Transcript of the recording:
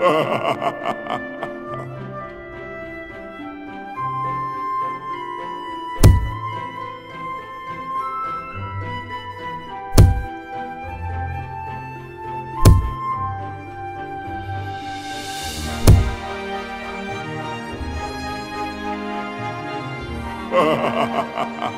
ha ha ha ha